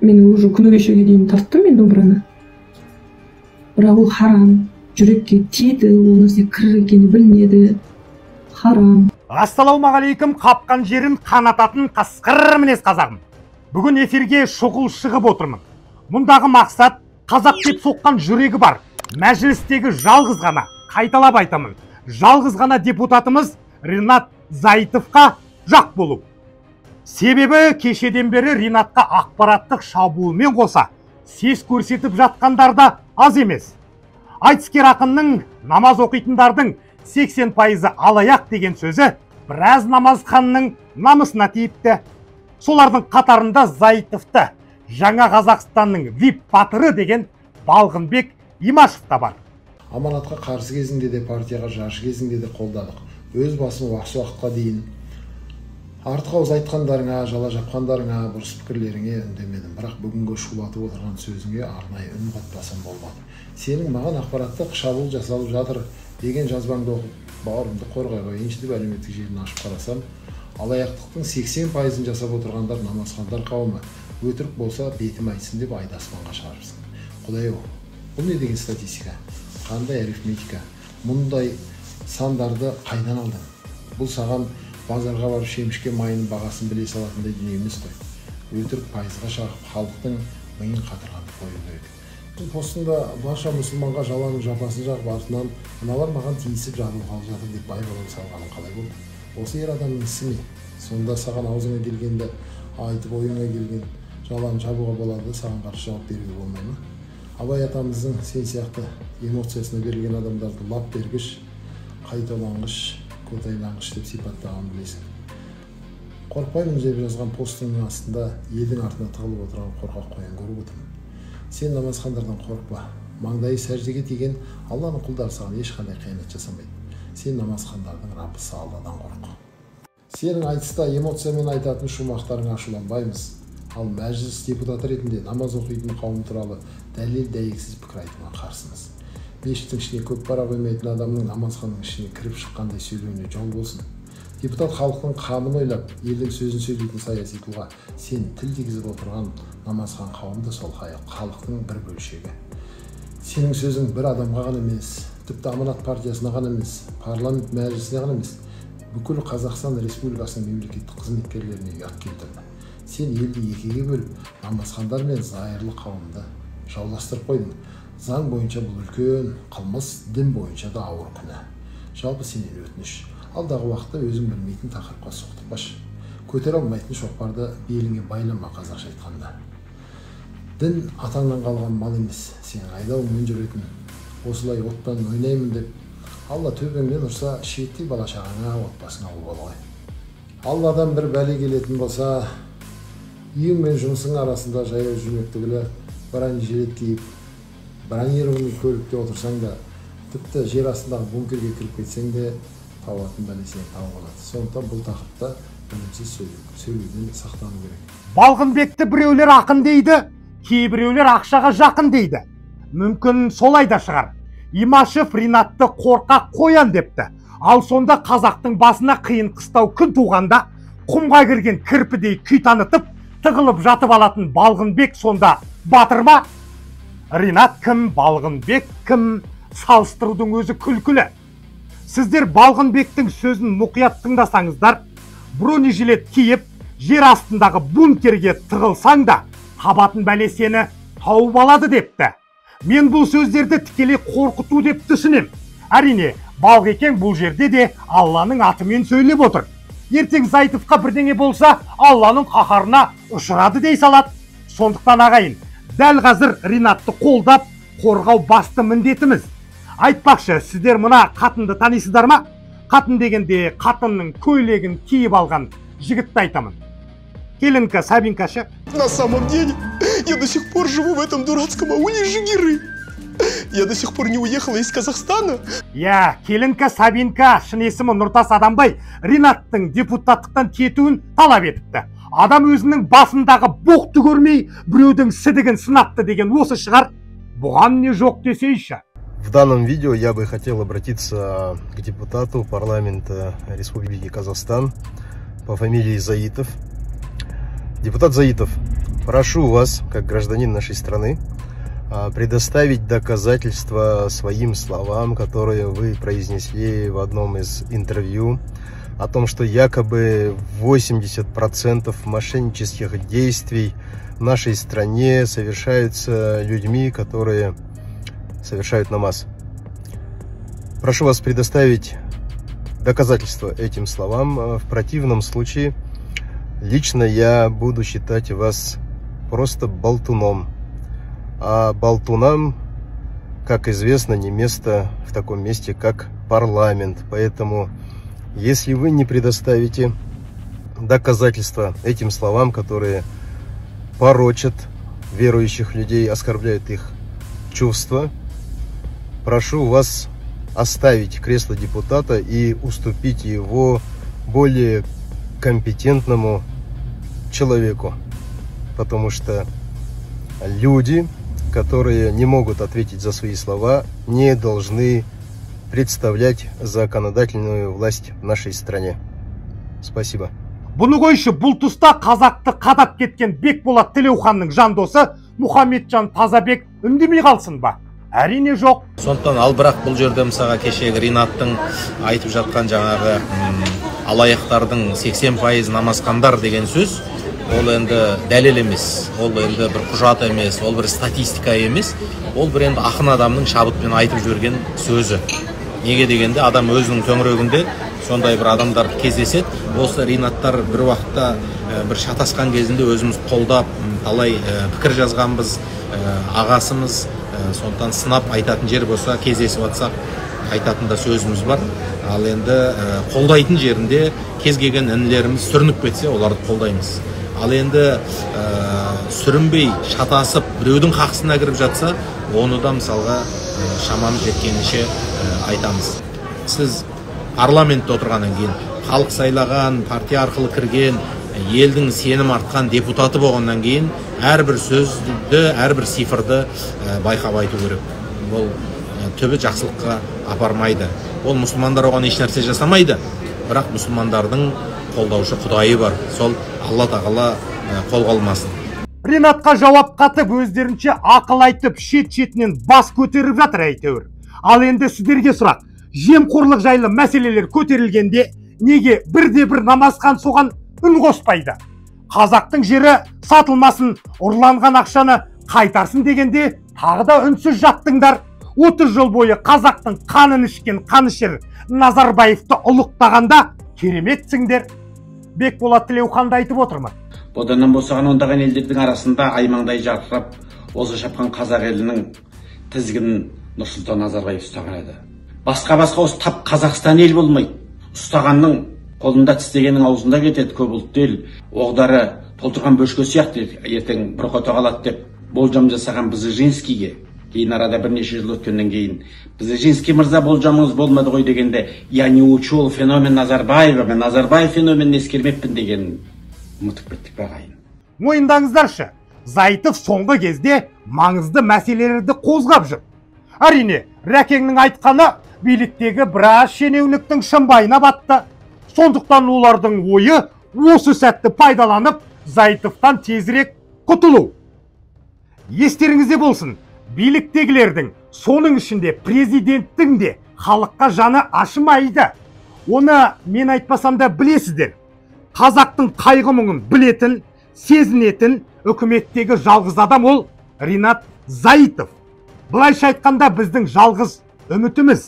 мен уже күні кешеге дейін тарттым мен домбыраны. Бірақ ол харам жүрекке тиеді ол нәрсе кір екені білінеді. Харам. Ассалаумағалейкум қапқан жерін қанататын қасқыр мінез қазағым. Бүгін эфирге шұғыл шығып отырмын. Мұндағы мақсат қазақ деп соққан жүрегі бар мәжілістегі жалғыз ғана қайталап айтамын. Жалғыз ғана депутатымыз ринат заитовқа жақ болу. Себебі кешеден бері ринатқа ақпараттық шабуылмен қоса сес көрсетіп жатқандар да аз емес. Айтыскер ақынның намаз оқитындардың 80 пайызы алаяқ деген сөзі біраз намазханның намысына тиіпті. Солардың қатарында заитовты жаңа қазақстанның вип батыры деген балғынбек имашев та бар. Аманатқа қарсы кезінде де партияға жаршы кезінде де қолдадық. Өз басым осы уақытқа дейін артық ауыз айтқандарыңа жала жапқандарыңа бұрыс пікірлеріңе үндемедім. Бірақ бүгінгі шулатып отырған сөзіңе арнайы үн қатпасам болмады. Сенің маған ақпараттық шабуыл жасалып жатыр деген жазбаңды оқып бауырымды қорғай қояйыншы деп әлеуметтік желіні ашып қарасам алаяқтықтың сексен пайызын жасап отырғандар намазхандар қауымы. Өтірік болса бетім айтсын деп айды аспанға шығарыпсың. Құдай ау бұл не деген статистика? Қандай арифметика? Мұндай сандарды қайдан алдың? Бұл саған базарға барып шемішке майының бағасын біле салатындай дүние емес қой өтірік пайызға шағып халықтың миын қатырғанды қою керек постында барша мұсылманға жаланың жапасын жағып артынан мыналар маған тиісіп жабылғалы жатыр деп байбалам салғаның қалай болды? Осы ер адамның ісі ме сонда саған аузыңа келгенді айтып ойыңа келген жаланы жабуға болады саған қарсы жауап беруге болмай ма? Абай атамыздың сен сияқты эмоциясына берілген адамдарды лап бергіш қайталанғыш көтайланғыш деп сипаттағанын білесің қорықпаймын деп жазған постыңның астында елдің артына тығылып отырған қорқақ қоян көріп отырмын. Сен намазхандардан қорықпа. Маңдайы сәждеге тиген алланың құлдары саған ешқандай қиянат жасамайды. Сен намазхандардың раббысы алладан қорық. Сенің айтыста эмоциямен айтатын шумақтарыңа ашуланбаймыз. Ал мәжіліс депутаты ретінде намаз оқитын қауым туралы дәлел дәйексіз пікір айтуға қарсымыз. Мешіттің ішіне көп бара қоймайтын адамның намазханның ішіне кіріп шыққандай сөйлеуіне жол болсын. Депутат халықтың қамын ойлап елдің сөзін сөйлейтін саяси тұлға сен тіл тигізіп отырған намазхан қауым да сол халықтың бір бөлшегі. Сенің сөзің бір адамға ғана емес тіпті аманат партиясына ғана емес парламент мәжілісіне ғана емес бүкіл қазақстан республикасының мемлекеттік қызметкерлеріне ұят келтірді. Сен елді екіге бөліп намазхандар мен зайырлы қауымды жауластырып қойдың. Заң бойынша бұл үлкен қылмыс дін бойынша да ауыр күнә. Жалпы сенен өтініш алдағы уақытта өзің білмейтін тақырыпқа соқтықпашы көтере алмайтын шоқпарды беліңе байлама қазақша айтқанда. Дін атаңнан қалған мал емес сенің айдауыңмен жүретін. Осылай оттан ойнаймын деп алла төбеңнен ұрса шиеттей бала шағаңа отбасыңа ол бол ғой. Алладан бір бәле келетін болса үйің мен жұмысың арасында жаяу жүрмек түгілі бронежилет киіп бронированный көлікте отырсаң да тіпті жер астындағы бункерге кіріп кетсең де табатын бәле сені тауып алады сондықтан бұл тақырыпта білімсіз сөйлеуден сақтану керек. Балғынбекті біреулер ақын дейді кейбіреулер ақшаға жақын дейді. Мүмкін солай да шығар. Имашев ринатты қорқақ қоян депті. Ал сонда қазақтың басына қиын қыстау күн туғанда құмға кірген кірпідей күй танытып тығылып жатып алатын балғынбек сонда батыр ма? Ринат кім балғынбек кім салыстырудың өзі күлкілі. Сіздер балғынбектің сөзін мұқият тыңдасаңыздар бронежилет киіп жер астындағы бункерге тығылсаң да табатын бәле сені тауып алады депті. Мен бұл сөздерді тікелей қорқыту деп түсінем. Әрине балғекең бұл жерде де алланың атымен сөйлеп отыр. Ертең зайтовқа бірдеңе болса алланың қаһарына ұшырады дей салады. Сондықтан ағайын дәл қазір ринатты қолдап қорғау басты міндетіміз. Айтпақшы сіздер мына қатынды танисыздар ма? Қатын дегенде қатынның көйлегін киіп алған жігітті айтамын. Келінка сабинка ше на самом деле я до сих пор живу в этом дурацком ауле жигиры я до сих пор не уехала из казахстана иә келінка сабинка шын есімі нұртас адамбай ринаттың депутаттықтан кетуін талап етіпті адам өзінің басындағы боқты көрмей біреудің сідігін сынапты деген осы шығар бұған не жоқ десейші В данном видео я бы хотел обратиться к депутату парламента Республики Казахстан по фамилии Заитов. Депутат Заитов, прошу вас, как гражданин нашей страны, а, предоставить доказательства своим словам, которые вы произнесли в одном из интервью, о том, что якобы 80% мошеннических действий в нашей стране совершаются людьми, которые совершают намаз. Прошу вас предоставить доказательства этим словам. В противном случае лично я буду считать вас просто болтуном. А болтунам, как известно, не место в таком месте, как парламент. Поэтому, если вы не предоставите доказательства этим словам, которые порочат верующих людей, оскорбляют их чувства, прошу вас оставить кресло депутата и уступить его более компетентному человеку. Потому что люди которые не могут ответить за свои слова, не должны представлять законодательную власть в нашей стране. Спасибо. бұны қойшы бұл тұста қазақты қадап кеткен бекболат тілеуханның жан досы мұхамеджан тазабек үндемей қалсын ба әрине жоқ сондықтан ал бірақ бұл жерде мысалға кешегі ринаттың айтып жатқан жаңағы алаяқтардың 80 пайыз намазхандар деген сөз ол енді дәлел емес. Ол енді бір құжат емес ол бір статистика емес. Ол бір енді ақын адамның шабытпен айтып жіберген сөзі. Неге дегенде адам өзінің төңірегінде сондай бір адамдар кездеседі. Осы ринаттар бір уақытта бір шатасқан кезінде өзіміз қолдап талай пікір жазғанбыз ағасымыз сондықтан сынап айтатын жер болса кездесіп жатсақ айтатын да сөзіміз бар. Ал енді қолдайтын жерінде кез келген інілеріміз сүрініп кетсе оларды қолдаймыз. Ал енді ә, сүрінбей шатасып біреудің қақсына кіріп жатса оны да мысалға ә, шамамыз жеткенінше ә, айтамыз. Сіз парламентте отырғаннан кейін халық сайлаған партия арқылы кірген елдің сенім артқан депутаты болғаннан кейін әрбір сөзді әрбір цифрды ә, байқап айту керек. Ә, түбі жақсылыққа апармайды. Ол мұсылмандар оған ешнәрсе жасамайды. Бірақ мұсылмандардың қолдаушы құдайы бар. Сол алла тағала қолға алмасын ринатқа жауап қатып өздерінше ақыл айтып шет шетінен бас көтеріп жатыр әйтеуір. Ал енді сіздерге сұрақ. Жемқорлық жайлы мәселелер көтерілгенде неге бірде бір намазхан соған үн қоспайды? Қазақтың жері сатылмасын ұрланған ақшаны қайтарсын дегенде тағы да үнсіз жаттыңдар. 30 жыл бойы қазақтың қанын ішкен қанішер назарбаевты ұлықтағанда кереметсіңдер бекболат тілеуханды айтып отырмын боданнан босаған ондаған елдердің арасында аймаңдай жарқырап оза шапқан қазақ елінің тізгінін нұрсұлтан назарбаев ұстаған еді. Басқа басқа осы тап қазақстан ел болмайды ұстағанның қолында тістегеннің аузында кетеді көп ұлтты ел. Оғдары толтырған бөшке сияқты ертең бұрқота қалады деп болжам жасаған бзыжинскийге кейін арада бірнеше жыл өткеннен кейін бзыжинский мырза болжамыңыз болмады ғой дегенде я не учел феномен назарбаева мен назарбаев феноменін ескермеппін дегенін ұмытып кеттік be ағайын мойындаңыздаршы зайытов соңғы кезде маңызды мәселелерді қозғап жүр әрине рәкеңнің айтқаны биліктегі біраз шенеуніктің шымбайына батты сондықтан олардың ойы осы сәтті пайдаланып зайытовтан тезірек құтылу естеріңізде болсын биліктегілердің соның ішінде президенттің де халыққа жаны ашымайды. Оны мен айтпасам да білесіздер. Қазақтың қайғы мұңын білетін сезінетін үкіметтегі жалғыз адам ол ринат заитов. Былайша айтқанда біздің жалғыз үмітіміз.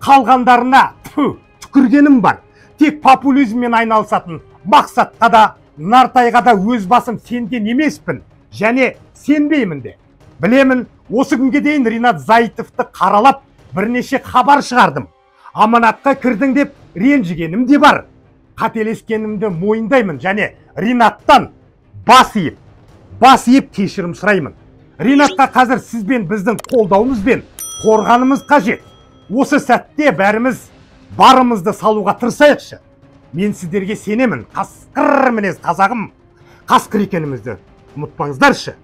Қалғандарына тфу түкіргенім бар. Тек популизммен айналысатын мақсатқа да нартайға да өз басым сенген емеспін және сенбеймін де. Білемін осы күнге дейін ринат заитовты қаралап бірнеше хабар шығардым. Аманатқа кірдің деп ренжігенім де бар. Қателескенімді мойындаймын және ринаттан бас иіп бас иіп кешірім сұраймын. Ринатқа қазір сізбен біздің қолдауымызбен қорғанымыз қажет. Осы сәтте бәріміз барымызды салуға тырысайықшы. Мен сіздерге сенемін қасқыр мінез қазағым. Қасқыр екенімізді ұмытпаңыздаршы.